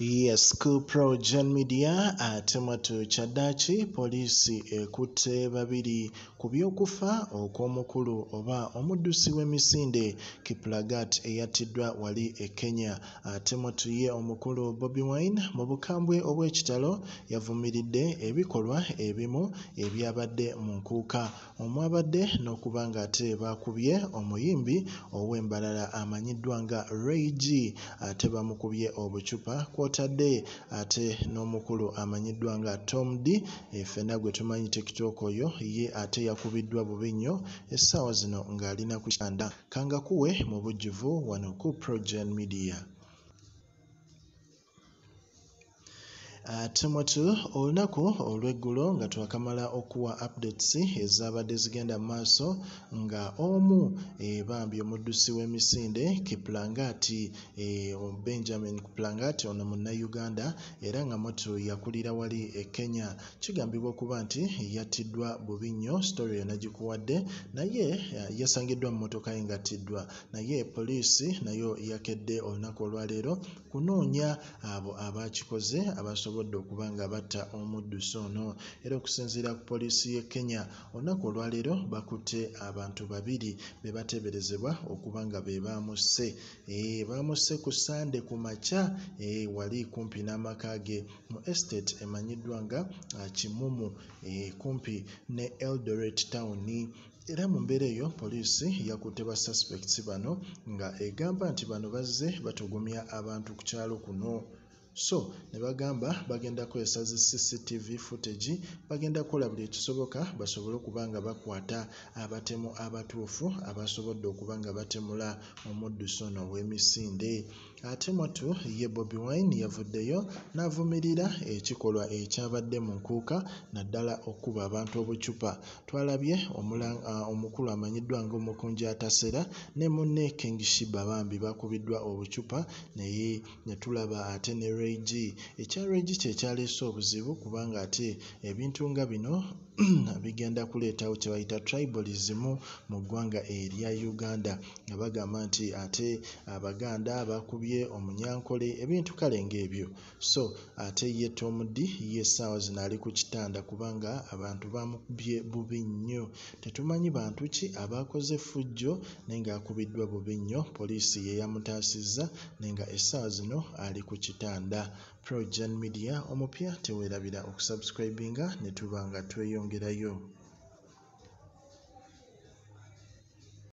Yes, Pro Gen Media ate mwatu kyaddaaki poliisi ekutte babiri ku by'okufa okw'omukulu oba omuddusi w'emisinde. Kiplagat eyattiddwa wali e Kenya. Ate mwatu ye omukulu Bobi Wine mu bukambwe obw'ekitalo yavumiridde ebikolwa ebimu ebyabadde mu nkuuka. Omwabadde n'okuba ng'ate baakubye omuyimbi ow'Embalala amanyiddwa nga G. Ate bamukubye obucupa kw'otadde ate n'omukulu amanyiddwa nga Tom D eh, ffenna gwe tumanyi tiktok oyo ye ate yakubiddwa bubi nnyo essaawa zino ng'ali na ku kitanda kangakuwe mu bujjuvu wano ku Progen Media. Ate mwatu olunaku olw'eggulo nga twakamala okuwa updates ezaabadde zigenda mu maaso nga omu e, bambi omuddusi w'emisinde kiplangati e, benjamin kiplangati ono munnayuganda era nga mwatu yakulira wali e kenya. Kigambibwa okuba nti yattiddwa bubi nnyo story yonna gikuwadde naye yasangiddwa mu motoka ye ng'attiddwa naye poliisi nayo yakedde olunaku olwaleero kunoonya abo abakikoze abasobola basobodde okuba nga batta omuddusi ono era okusinziira ku poliisi y'e kenya olunaku olwaleero bakutte abantu babiri be bateeberezebwa okuba nga be baamusse. E, baamusse ku sande ku makya e, wali kumpi n'amaka ge mu estate emanyiddwa nga kimumu e, kumpi ne eldoret town. Era mu mbeera eyo poliisi yakutte ba suspects bano nga egamba nti bano bazze batugumya abantu ku kyalo kuno so ne bagamba bagenda kukozesa zi cctv footage bagenda kukola buli ekisoboka basobole okuba nga bakwata abatemu abatuufu abasobodde okuba nga batemula omuddusi ono ow'emisinde. Ate mwattu ye bobi wine yavuddeyo n'avumirira ekikolwa ekyabadde mu nkuuka naddala okkuba abantu obucupa. Twalabye omukulu amanyiddwa nga omukunji atasera ne munne kengishiba bambi bakubiddwa obucupa naye ne tulaba ate ne regi ekya regi kyekyaleese obuzibu kubanga ate ebintu nga bino bigenda kuleetawo kye bayita tribalism mu ggwanga erya uganda. Nga bagamba nti ate abaganda bakubye omunyankole ebintu kale ng'ebyo. So ate ye tomudi ye essaawa zino ali ku kitanda kubanga abantu bamukubye bubi nnyo. Tetumanyi bantu ki abakoze fujjo naye ng'akubiddwa bubi nnyo? Poliisi ye yamutaasizza naye nga essaawa zino ali ku kitanda progen media omupya teweerabira okusubscribinga ne tuba nga tweyongerayo